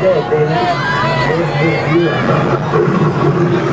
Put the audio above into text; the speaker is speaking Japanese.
go, baby. Here's this year.